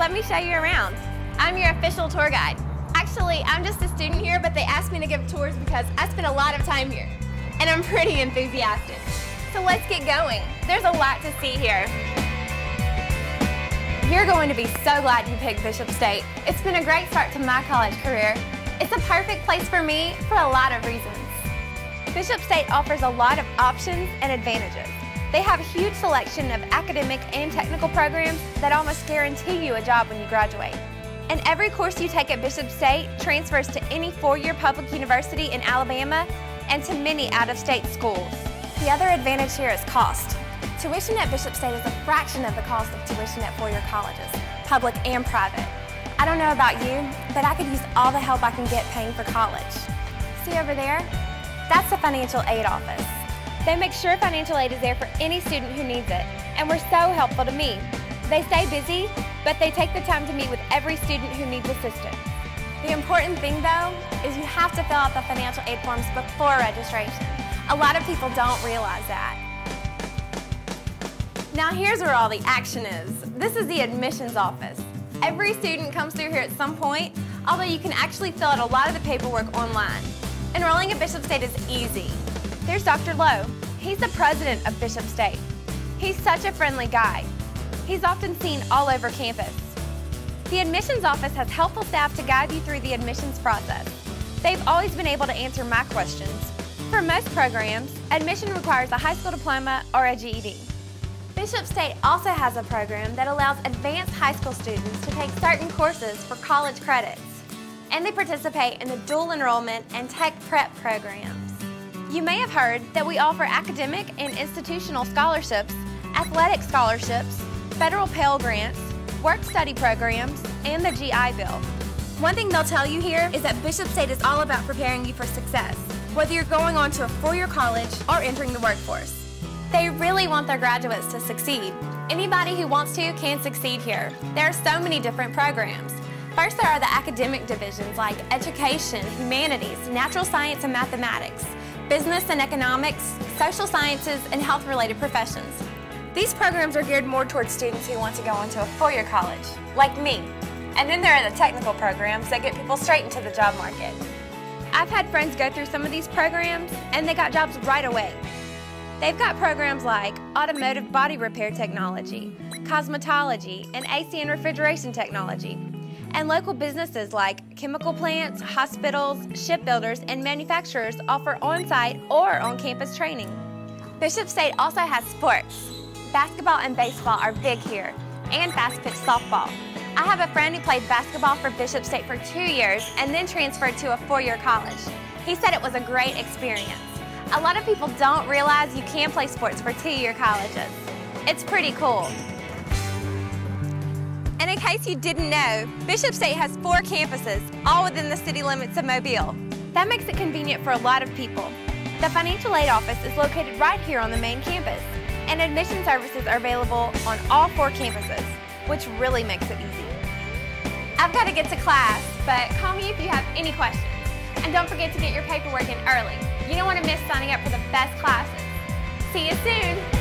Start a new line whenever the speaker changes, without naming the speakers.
let me show you around. I'm your official tour guide. Actually, I'm just a student here, but they asked me to give tours because I spend a lot of time here. And I'm pretty enthusiastic. So let's get going. There's a lot to see here. You're going to be so glad you picked Bishop State. It's been a great start to my college career. It's a perfect place for me for a lot of reasons. Bishop State offers a lot of options and advantages. They have a huge selection of academic and technical programs that almost guarantee you a job when you graduate. And every course you take at Bishop State transfers to any four-year public university in Alabama and to many out-of-state schools. The other advantage here is cost. Tuition at Bishop State is a fraction of the cost of tuition at four-year colleges, public and private. I don't know about you, but I could use all the help I can get paying for college. See over there? That's the financial aid office. They make sure financial aid is there for any student who needs it, and were so helpful to me. They stay busy, but they take the time to meet with every student who needs assistance. The important thing, though, is you have to fill out the financial aid forms before registration. A lot of people don't realize that. Now here's where all the action is. This is the admissions office. Every student comes through here at some point, although you can actually fill out a lot of the paperwork online. Enrolling at Bishop State is easy. There's Dr. Lowe. He's the president of Bishop State. He's such a friendly guy. He's often seen all over campus. The admissions office has helpful staff to guide you through the admissions process. They've always been able to answer my questions. For most programs, admission requires a high school diploma or a GED. Bishop State also has a program that allows advanced high school students to take certain courses for college credits. And they participate in the dual enrollment and tech prep programs. You may have heard that we offer academic and institutional scholarships, athletic scholarships, federal Pell Grants, work study programs, and the GI Bill. One thing they'll tell you here is that Bishop State is all about preparing you for success, whether you're going on to a four-year college or entering the workforce. They really want their graduates to succeed. Anybody who wants to can succeed here. There are so many different programs. First, there are the academic divisions like education, humanities, natural science and mathematics, business and economics, social sciences, and health-related professions. These programs are geared more towards students who want to go into a four-year college, like me. And then there are the technical programs that get people straight into the job market. I've had friends go through some of these programs, and they got jobs right away. They've got programs like automotive body repair technology, cosmetology, and AC and refrigeration technology, and local businesses like chemical plants, hospitals, shipbuilders, and manufacturers offer on-site or on-campus training. Bishop State also has sports. Basketball and baseball are big here, and fast-pitch softball. I have a friend who played basketball for Bishop State for two years and then transferred to a four-year college. He said it was a great experience. A lot of people don't realize you can play sports for two-year colleges. It's pretty cool. And in case you didn't know, Bishop State has four campuses, all within the city limits of Mobile. That makes it convenient for a lot of people. The financial aid office is located right here on the main campus, and admission services are available on all four campuses, which really makes it easy. I've got to get to class, but call me if you have any questions. And don't forget to get your paperwork in early. You don't want to miss signing up for the best classes. See you soon!